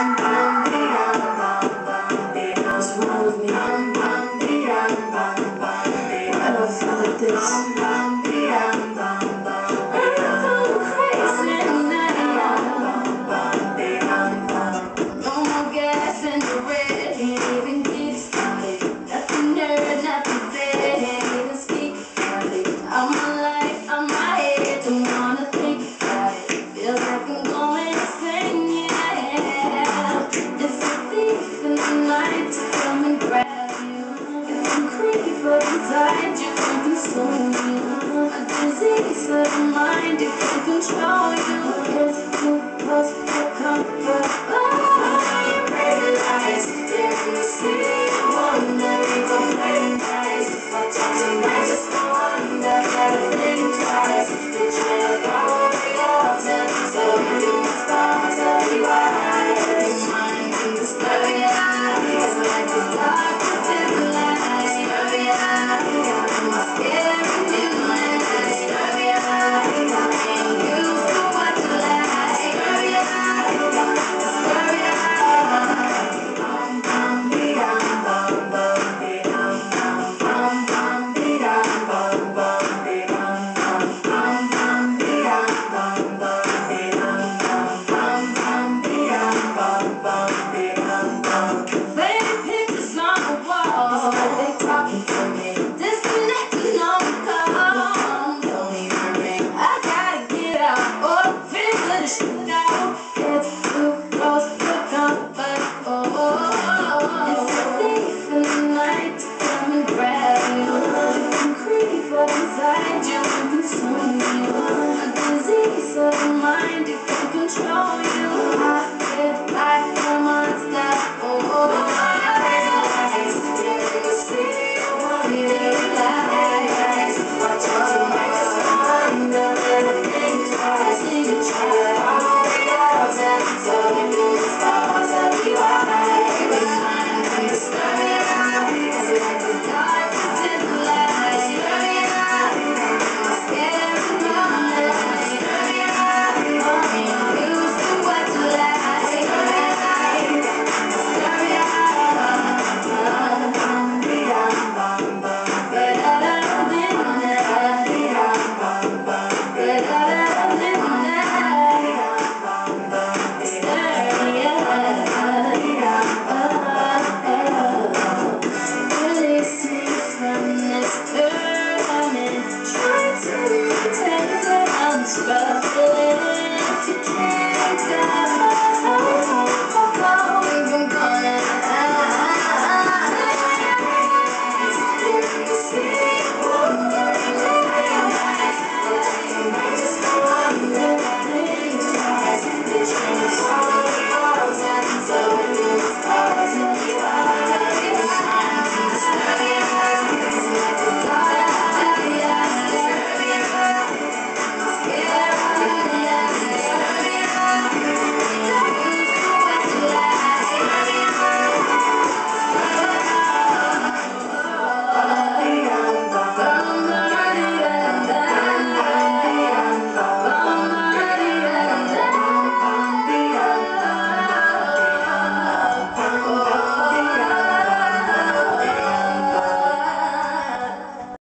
Thank you. I you. can control you A disease of the mind, it can control you If you was But I'm still